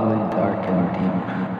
growing darker and deep.